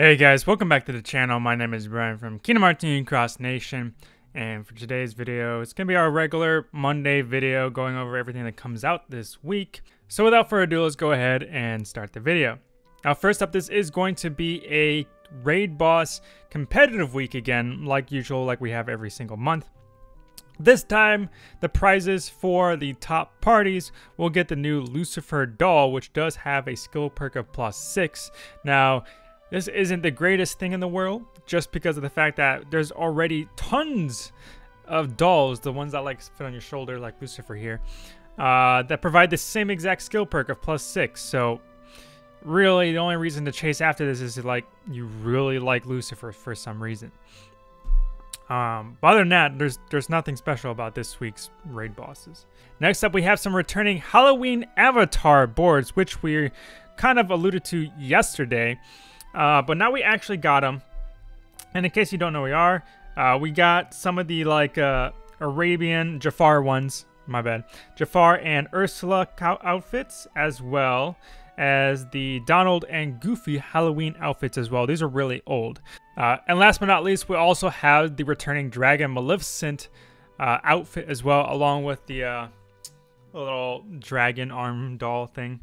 Hey guys, welcome back to the channel. My name is Brian from Kingdom Union Cross Nation. And for today's video, it's going to be our regular Monday video going over everything that comes out this week. So without further ado, let's go ahead and start the video. Now first up, this is going to be a raid boss competitive week again, like usual, like we have every single month. This time, the prizes for the top parties will get the new Lucifer doll, which does have a skill perk of plus 6. Now, this isn't the greatest thing in the world, just because of the fact that there's already tons of dolls, the ones that like fit on your shoulder, like Lucifer here, uh, that provide the same exact skill perk of plus six. So really, the only reason to chase after this is like you really like Lucifer for some reason. Um, but other than that, there's there's nothing special about this week's raid bosses. Next up, we have some returning Halloween avatar boards, which we kind of alluded to yesterday. Uh, but now we actually got them. And in case you don't know we are, uh, we got some of the like uh, Arabian Jafar ones. My bad. Jafar and Ursula cow outfits as well as the Donald and Goofy Halloween outfits as well. These are really old. Uh, and last but not least, we also have the returning Dragon Maleficent uh, outfit as well, along with the uh, little dragon arm doll thing.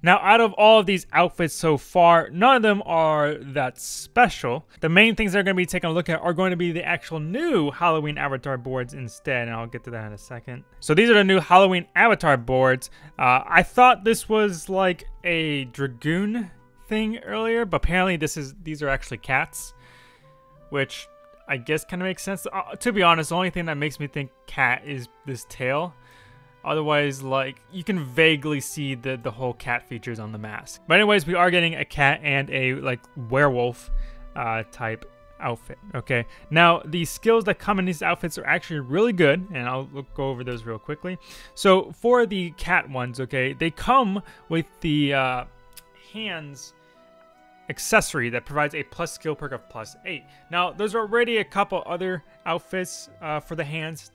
Now, out of all of these outfits so far, none of them are that special. The main things they're going to be taking a look at are going to be the actual new Halloween avatar boards instead, and I'll get to that in a second. So these are the new Halloween avatar boards. Uh, I thought this was like a Dragoon thing earlier, but apparently this is these are actually cats, which I guess kind of makes sense. Uh, to be honest, the only thing that makes me think cat is this tail. Otherwise, like, you can vaguely see the, the whole cat features on the mask. But anyways, we are getting a cat and a, like, werewolf uh, type outfit, okay? Now, the skills that come in these outfits are actually really good, and I'll go over those real quickly. So, for the cat ones, okay, they come with the uh, hands accessory that provides a plus skill perk of plus 8. Now, there's already a couple other outfits uh, for the hands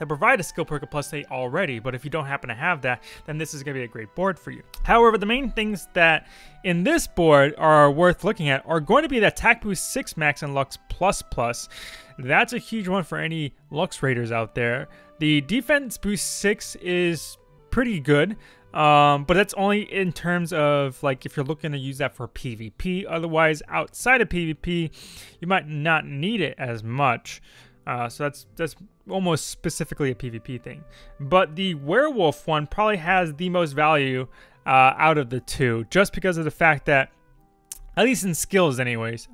that provide a skill perk of plus 8 already, but if you don't happen to have that, then this is going to be a great board for you. However, the main things that in this board are worth looking at are going to be the attack boost 6 max and Lux plus plus. That's a huge one for any Lux Raiders out there. The defense boost 6 is pretty good. Um, but that's only in terms of like if you're looking to use that for PvP. Otherwise, outside of PvP, you might not need it as much. Uh, so that's that's almost specifically a PvP thing. But the werewolf one probably has the most value uh, out of the two, just because of the fact that, at least in skills, anyways,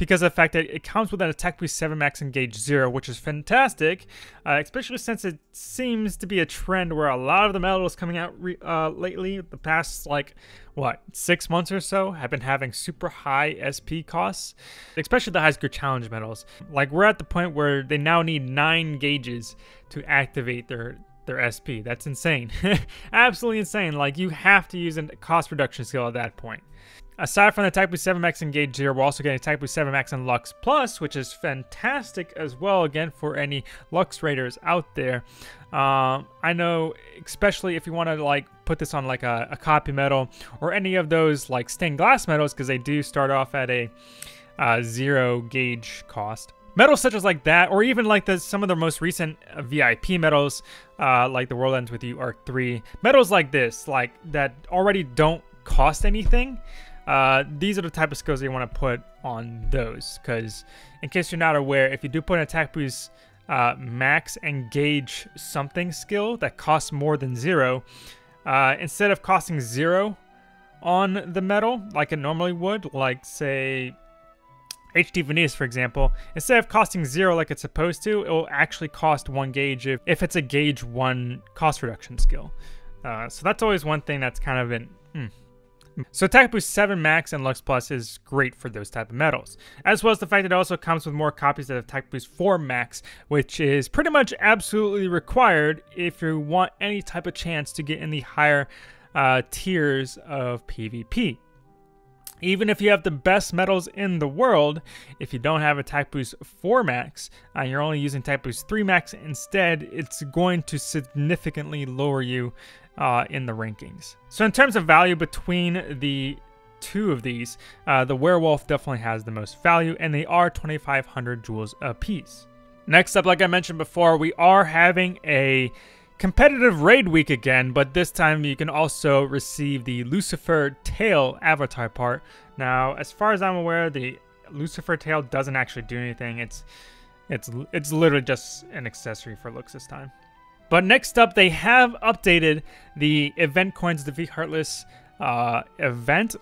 because of the fact that it comes with an attack boost 7 max engage 0, which is fantastic, uh, especially since it seems to be a trend where a lot of the medals coming out uh, lately, the past, like, what, six months or so, have been having super high SP costs, especially the high score challenge medals. Like, we're at the point where they now need 9 gauges to activate their their SP. That's insane. Absolutely insane. Like, you have to use a cost reduction skill at that point. Aside from the Type 7 Max Engage here, we're also getting Type 7 Max and Lux Plus, which is fantastic as well, again, for any Lux Raiders out there. Um, I know, especially if you want to like put this on like a, a, copy medal or any of those like stained glass medals, because they do start off at a uh, zero gauge cost. Medals such as like that, or even like the some of the most recent uh, VIP medals, uh, like the World Ends With You Arc 3. medals like this, like that already don't cost anything. Uh, these are the type of skills you want to put on those because in case you're not aware if you do put an attack boost uh, max engage something skill that costs more than zero uh, instead of costing zero on the medal like it normally would like say HD Venus, for example, instead of costing zero like it's supposed to, it will actually cost one gauge if, if it's a gauge one cost reduction skill. Uh, so that's always one thing that's kind of hmm, so Attack Boost 7 Max and Lux Plus is great for those type of medals, as well as the fact that it also comes with more copies of Attack Boost 4 Max, which is pretty much absolutely required if you want any type of chance to get in the higher uh, tiers of PvP. Even if you have the best medals in the world, if you don't have Attack Boost 4 Max and you're only using Attack Boost 3 Max instead, it's going to significantly lower you uh, in the rankings. So in terms of value between the two of these. Uh, the werewolf definitely has the most value, and they are 2,500 jewels apiece. Next up, like I mentioned before, we are having a competitive raid week again, but this time you can also receive the Lucifer tail avatar part. Now, as far as I'm aware, the Lucifer tail doesn't actually do anything. It's it's it's literally just an accessory for looks this time. But next up, they have updated the event coins Defeat Heartless uh, event,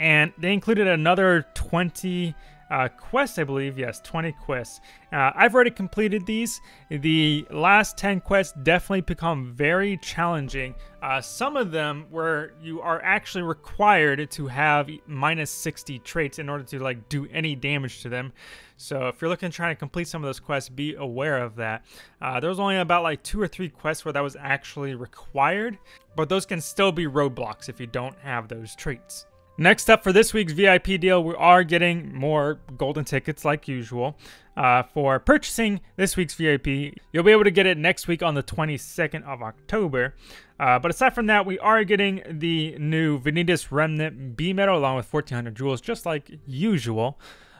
and they included another 20 uh, quests, I believe. Yes, 20 quests. Uh, I've already completed these. The last 10 quests definitely become very challenging. Uh, some of them where you are actually required to have minus 60 traits in order to like do any damage to them. So if you're looking to try to complete some of those quests, be aware of that. Uh, there was only about like two or three quests where that was actually required, but those can still be roadblocks if you don't have those traits. Next up for this week's VIP deal, we are getting more golden tickets like usual. Uh, for purchasing this week's VIP, you'll be able to get it next week on the 22nd of October. Uh, but aside from that, we are getting the new Vanitas Remnant B medal along with 1400 jewels, just like usual.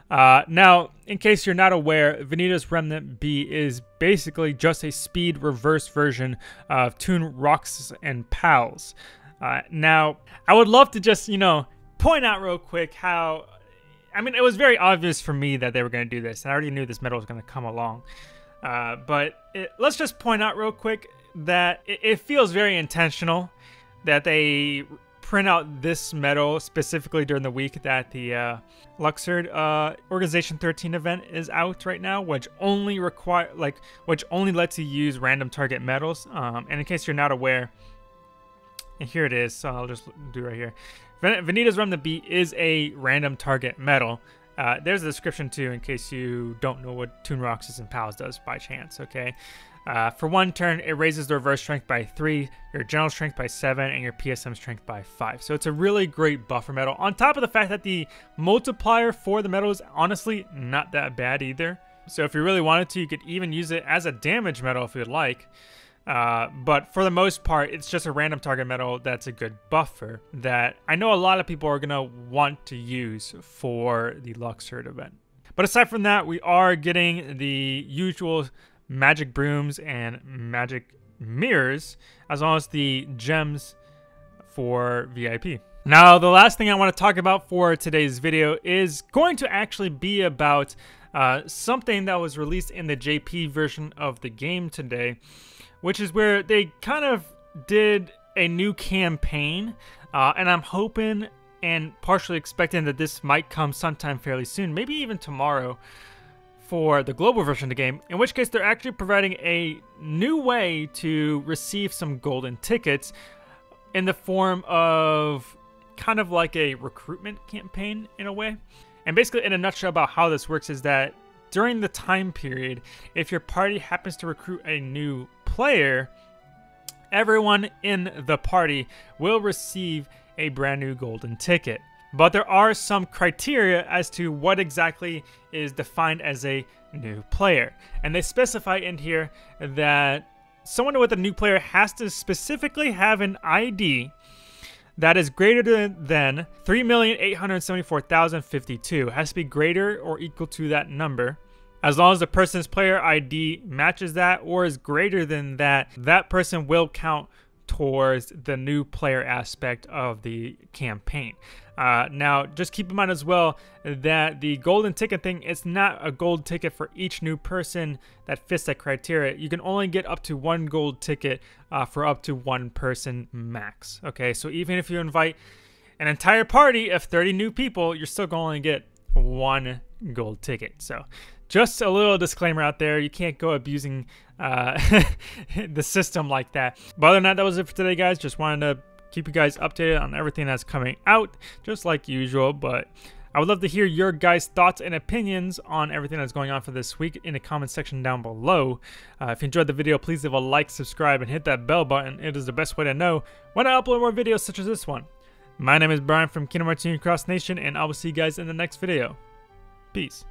Uh, now, in case you're not aware, Vanitas Remnant B is basically just a speed reverse version of Toon Roxas and Pals. Uh, now, I would love to just, you know, point out real quick how I mean, it was very obvious for me that they were going to do this. I already knew this medal was going to come along. Uh, but it, let's just point out real quick that it, it, feels very intentional that they print out this medal specifically during the week that the uh, Luxord uh, Organization 13 event is out right now, which only require like which only lets you use random target medals. Um, and in case you're not aware, and here it is. So I'll just do right here. Vanitas the Beat is a random target medal. Uh, there's a description too in case you don't know what Toon Roxas and Pals does by chance, okay? Uh, for one turn, it raises the reverse strength by 3, your general strength by 7, and your PSM strength by 5. So it's a really great buffer medal. On top of the fact that the multiplier for the medal is honestly not that bad either. So if you really wanted to, you could even use it as a damage medal if you'd like. Uh, but for the most part, it's just a random target medal that's a good buffer that I know a lot of people are going to want to use for the Luxord event. But aside from that, we are getting the usual magic brooms and magic mirrors, as well as the gems for VIP. Now, the last thing I want to talk about for today's video is going to actually be about uh, something that was released in the JP version of the game today which is where they kind of did a new campaign, uh, and I'm hoping and partially expecting that this might come sometime fairly soon, maybe even tomorrow for the global version of the game, in which case they're actually providing a new way to receive some golden tickets in the form of kind of like a recruitment campaign in a way. And basically, in a nutshell, about how this works is that during the time period, if your party happens to recruit a new player, everyone in the party will receive a brand new golden ticket. But there are some criteria as to what exactly is defined as a new player. And they specify in here that someone with a new player has to specifically have an ID that is greater than 3,874,052. Has to be greater or equal to that number. As long as the person's player ID matches that or is greater than that, that person will count towards the new player aspect of the campaign. Uh, now, just keep in mind as well that the golden ticket thing is not a gold ticket for each new person that fits that criteria. You can only get up to one gold ticket uh, for up to one person max. Okay, so even if you invite an entire party of 30 new people, you're still going to get one gold ticket. So just a little disclaimer out there you can't go abusing uh, the system like that but other than that that was it for today guys just wanted to keep you guys updated on everything that's coming out just like usual but I would love to hear your guys' thoughts and opinions on everything that's going on for this week in the comment section down below. Uh, if you enjoyed the video, please leave a like, subscribe, and hit that bell button. It is the best way to know when I upload more videos such as this one. My name is Brian from Kingdom Hearts Cross Nation, and I will see you guys in the next video. Peace.